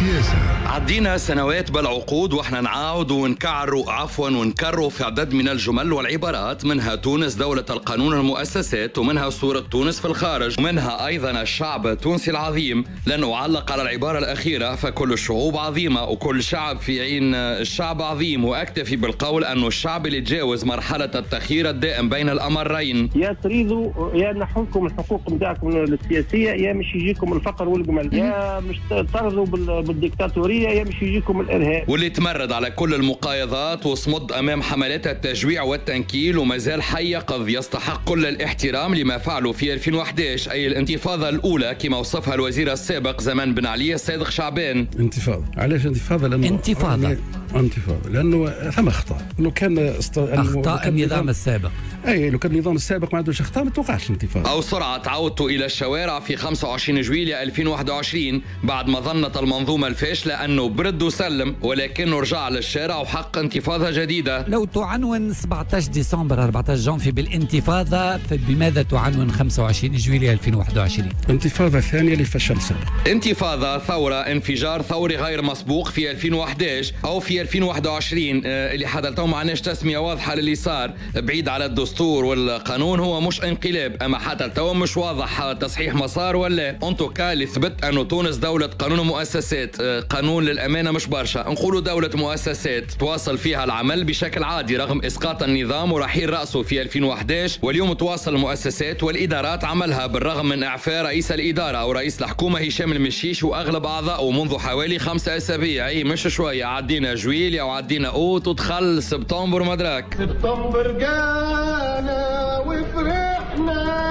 السياسة عدينا سنوات بالعقود وإحنا نعاود ونكعروا عفوا ونكرروا في عدد من الجمل والعبارات منها تونس دولة القانون والمؤسسات ومنها صورة تونس في الخارج ومنها أيضا الشعب التونسي العظيم. لأنه علق على العبارة الأخيرة فكل الشعوب عظيمة وكل شعب في عين الشعب عظيم. وأكتفي بالقول أنه الشعب اللي تجاوز مرحلة التخيير الدائم بين الأمرين. يا تريدوا يا نحوكم الحقوق نتاعكم السياسية يا مش يجيكم الفقر والجمل. يا مش ترضوا بال- بالديكتاتوريه يا مش يجيكم الإرهاب. واللي تمرد على كل المقايضات وصمد أمام حملات التجويع والتنكيل وما زال حي يقظ يستحق كل الاحترام لما فعلوا في 2011 أي الانتفاضة الأولى كما وصفها الوزير السابق زمان بن علي الصادق شعبان انتفاضة. علاش انتفاضة؟ لأنه انتفاضة. انتفاضة. لأنه ثم اخطاء لو كان است... اخطاء النظام السابق. أي لو كان النظام السابق ما عندوش اخطاء ما توقعش انتفاضة. أو سرعة عودته إلى الشوارع في 25 جويلية 2021 بعد ما ظنت المنظومة الفاشله انه برد وسلم ولكنه رجع للشارع وحق انتفاضة جديدة. لو تعنون 17 ديسمبر 14 جانفي بالانتفاضة فبماذا تعنون 25 جويلية 2021 انتفاضة ثانية لفشل سابق انتفاضة ثورة انفجار ثوري غير مسبوق في 2011 أو في 2021 آه، اللي حتى تو ما عندناش تسمية واضحة للي صار بعيد على الدستور والقانون هو مش انقلاب. أما حتى تو مش واضح تصحيح مسار ولا en tout cas اللي ثبت أنه تونس دولة قانون ومؤسسات آه، قانون للأمانة مش برشا. نقولوا دولة مؤسسات تواصل فيها العمل بشكل عادي رغم إسقاط النظام ورحيل رأسه في 2011 واليوم تواصل المؤسسات والإدارات عملها بالرغم من إعفاء رئيس الإدارة أو رئيس الحكومة هشام المشيش وأغلب أعضائه منذ حوالي خمسة أسابيع. أي مش شوية. عدينا جويليا وعدينا أوت ودخل سبتمبر مدراك سبتمبر جانا وفرحنا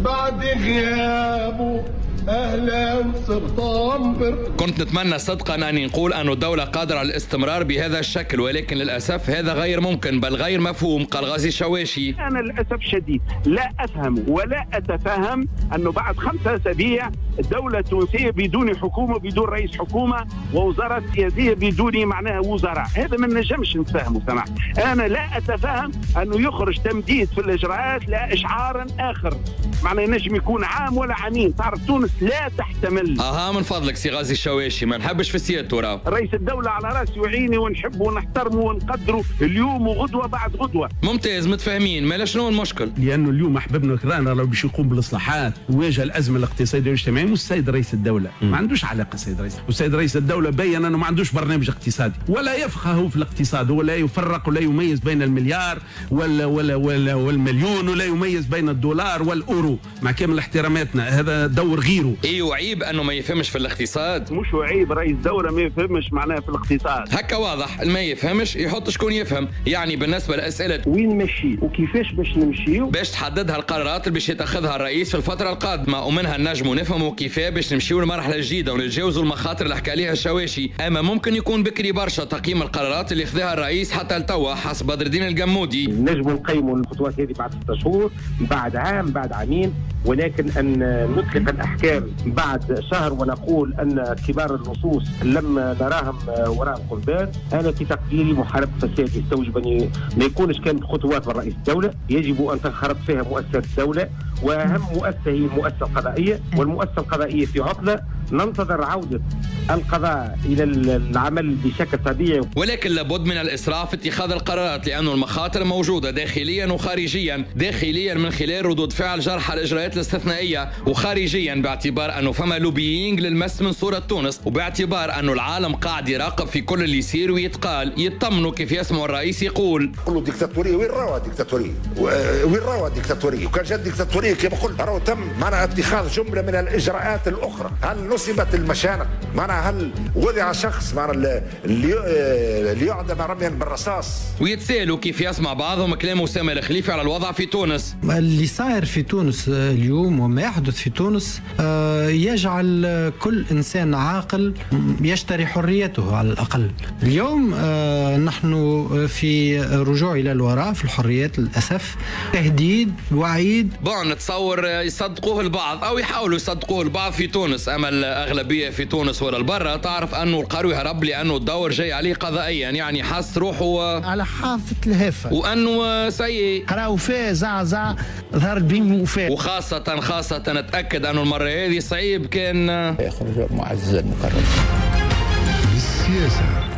بعد غيابه أهلا كنت نتمنى صدقا أني نقول أن الدولة قادرة على الاستمرار بهذا الشكل ولكن للأسف هذا غير ممكن بل غير مفهوم قال غازي شواشي. أنا للأسف شديد لا أفهم ولا أتفهم انه بعد خمسة أسابيع الدولة التونسية بدون حكومة بدون رئيس حكومة ووزارة سياسية بدون معناها وزراء. هذا ما نجمش نتفاهمه سمحت أنا لا أتفهم أنه يخرج تمديد في الإجراءات لا آخر. معناه ينجم يكون عام ولا عامين. تعرف تونس لا تحتمل. أها من فضلك سي غازي الشواشي ما نحبش في سيادته راه رئيس الدولة على رأسي وعيني ونحبه ونحترمه ونقدره اليوم وغدوة بعد غدوة. ممتاز متفاهمين ما شنو المشكل؟ لأنه اليوم احبابنا الكرام لو باش يقوم بالإصلاحات ويواجه الأزمة الاقتصادية والاجتماعية مش السيد رئيس الدولة. ما عندوش علاقة السيد رئيس. والسيد رئيس الدولة بين أنه ما عندوش برنامج اقتصادي. ولا يفقه في الاقتصاد ولا يفرق ولا يميز بين المليار ولا ولا ولا والمليون ولا يميز بين الدولار والأورو. مع كامل احتراماتنا هذا دور غيره إيه وعيب أنه ما يفهمش في الاقتصاد؟ مش عيب رئيس دولة ما يفهمش معناها في الاقتصاد. هكا واضح ما يفهمش يحط شكون يفهم. يعني بالنسبة لأسئلة وين نمشي وكيفاش باش نمشيو باش تحددها القرارات اللي باش يتخذها الرئيس في الفترة القادمة ومنها نجموا نفهموا كيفاه باش نمشيو لمرحلة جديدة ونتجاوزوا المخاطر اللي حكى عليها الشواشي. أما ممكن يكون بكري برشا تقييم القرارات اللي خذاها الرئيس حتى لتوا حسب بدر الدين الجمودي. نجم نقيموا الخطوات هذه بعد ستة شهور بعد عام بعد عامين ولكن أن نطلق الأحكام بعد شهر ونقول أن كبار اللصوص لم نراهم وراء القضبان أنا في تقديري محاربه الفساد يستوجب أن ما يكونش كانت خطوات من رئيس الدولة. يجب أن تنخرط فيها مؤسسات الدولة وأهم مؤسسة هي المؤسسة القضائية. والمؤسسة القضائية في عطلة. ننتظر عودة القضاء إلى العمل بشكل طبيعي. ولكن لابد من الاسراع في اتخاذ القرارات لأنه المخاطر موجودة داخليا وخارجيا. داخليا من خلال ردود فعل جرح الإجراءات الاستثنائية وخارجيا باعتبار انه فما لوبيينج للمس من صورة تونس وباعتبار انه العالم قاعد يراقب في كل اللي يصير ويتقال. يطمنوا كيف يسمعوا الرئيس يقول. كله ديكتاتوريه وين راهو الديكتاتوريه؟ و- وين راهو الديكتاتوريه؟ وكان جات ديكتاتوريه كما قلت راهو تم معناها اتخاذ جملة من الإجراءات الأخرى، هل نصبت المشانق؟ معناها هل وضع شخص معناها اللي اللي يعدم رميا بالرصاص؟ ويتسألوا كيف يسمع بعضهم كلام أسامة الخليفي على الوضع في تونس اللي صاير في تونس آه، اليوم وما يحدث في تونس آه، يجعل آه، كل إنسان عاقل يشتري حريته على الأقل. اليوم آه، نحن في رجوع إلى الوراء في الحريات للأسف تهديد وعيد بون نتصور يصدقوه البعض أو يحاولوا يصدقوه البعض في تونس أما ال- أغلبية في تونس ولا البرة تعرف أنه القروي هرب لأنه الدور جاي عليه قضائيا. يعني حس روحه على حافة الهفه وأنه سيء. قراو فيه زعزع ظهر بين وفاه وخاصه خاصة تاكد أنه المرة هذه صعيب كان يخرج معزز المقرب بالسياسة.